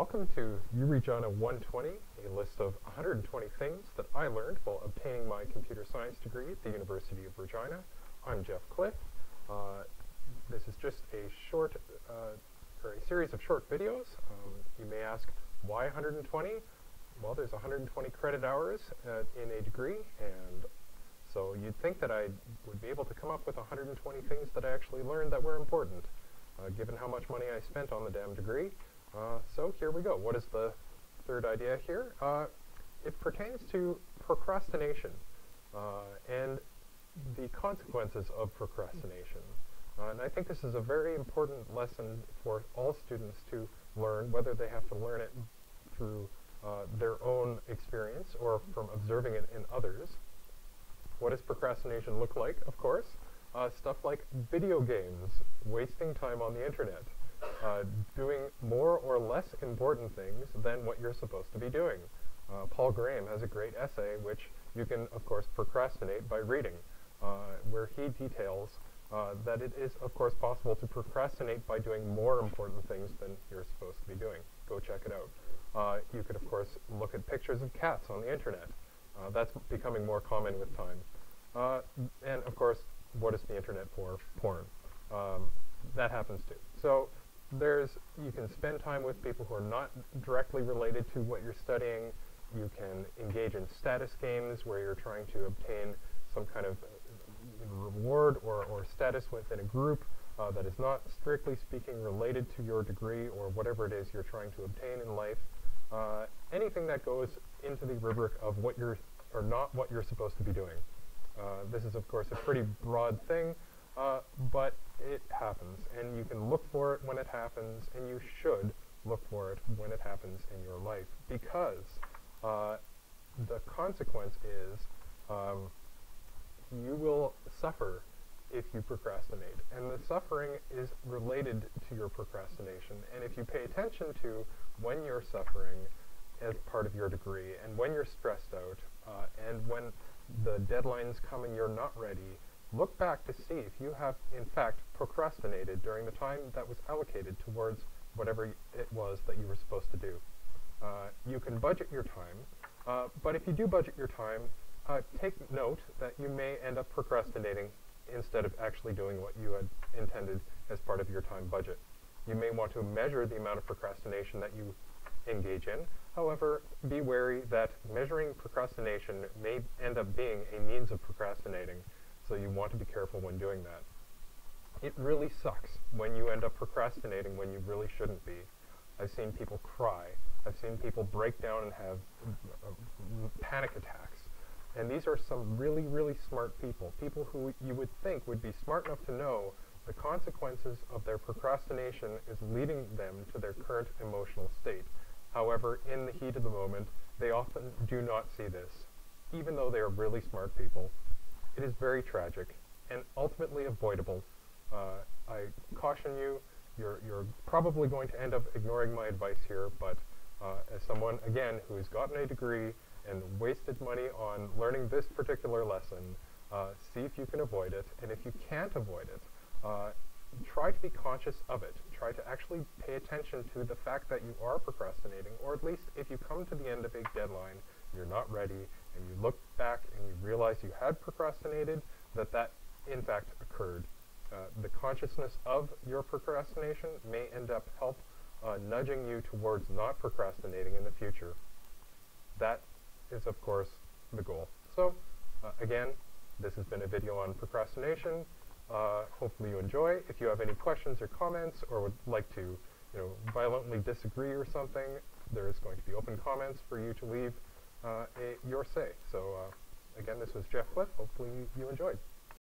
Welcome to uregina 120, a list of 120 things that I learned while obtaining my computer science degree at the University of Regina. I'm Jeff Cliff. Uh, this is just a short, uh, or a series of short videos. Um, you may ask, why 120? Well, there's 120 credit hours uh, in a degree, and so you'd think that I would be able to come up with 120 things that I actually learned that were important, uh, given how much money I spent on the damn degree. Uh, so here we go. What is the third idea here? Uh, it pertains to procrastination uh, and the consequences of procrastination. Uh, and I think this is a very important lesson for all students to learn, whether they have to learn it through uh, their own experience or from observing it in others. What does procrastination look like? Of course, uh, stuff like video games, wasting time on the internet, uh, doing more or less important things than what you're supposed to be doing. Uh, Paul Graham has a great essay which you can, of course, procrastinate by reading, uh, where he details uh, that it is, of course, possible to procrastinate by doing more important things than you're supposed to be doing. Go check it out. Uh, you could, of course, look at pictures of cats on the internet. Uh, that's becoming more common with time. and, of course, what is the internet for? Porn. Um, that happens too. So there's you can spend time with people who are not directly related to what you're studying. You can engage in status games where you're trying to obtain some kind of uh, reward or, or status within a group uh, that is not strictly speaking related to your degree or whatever it is you're trying to obtain in life. Uh, anything that goes into the rubric of what you're or not what you're supposed to be doing. Uh, this is of course a pretty broad thing, uh, but it happens, and you can look for it when it happens, and you should look for it when it happens in your life, because uh, the consequence is um, you will suffer if you procrastinate, and the suffering is related to your procrastination, and if you pay attention to when you're suffering as part of your degree, and when you're stressed out, uh, and when the deadlines come and you're not ready, look back to see if you have, in fact, procrastinated during the time that was allocated towards whatever it was that you were supposed to do. Uh, you can budget your time, uh, but if you do budget your time, uh, take note that you may end up procrastinating instead of actually doing what you had intended as part of your time budget. You may want to measure the amount of procrastination that you engage in. However, be wary that measuring procrastination may end up being a means of procrastinating so you want to be careful when doing that. It really sucks when you end up procrastinating when you really shouldn't be. I've seen people cry. I've seen people break down and have uh, panic attacks. And these are some really, really smart people. People who you would think would be smart enough to know the consequences of their procrastination is leading them to their current emotional state. However, in the heat of the moment, they often do not see this, even though they are really smart people. It is very tragic and ultimately avoidable. Uh, I caution you, you're, you're probably going to end up ignoring my advice here, but uh, as someone, again, who has gotten a degree and wasted money on learning this particular lesson, uh, see if you can avoid it, and if you can't avoid it, uh, try to be conscious of it. Try to actually pay attention to the fact that you are procrastinating, or at least if you come to the end of a deadline, you're not ready, and you look back and you realize you had procrastinated, that that in fact occurred. Uh, the consciousness of your procrastination may end up help uh, nudging you towards not procrastinating in the future. That is, of course, the goal. So, uh, again, this has been a video on procrastination. Uh, hopefully you enjoy. If you have any questions or comments or would like to you know, violently disagree or something, there is going to be open comments for you to leave uh, a, your say. So uh, again, this was Jeff Cliff. Hopefully you enjoyed.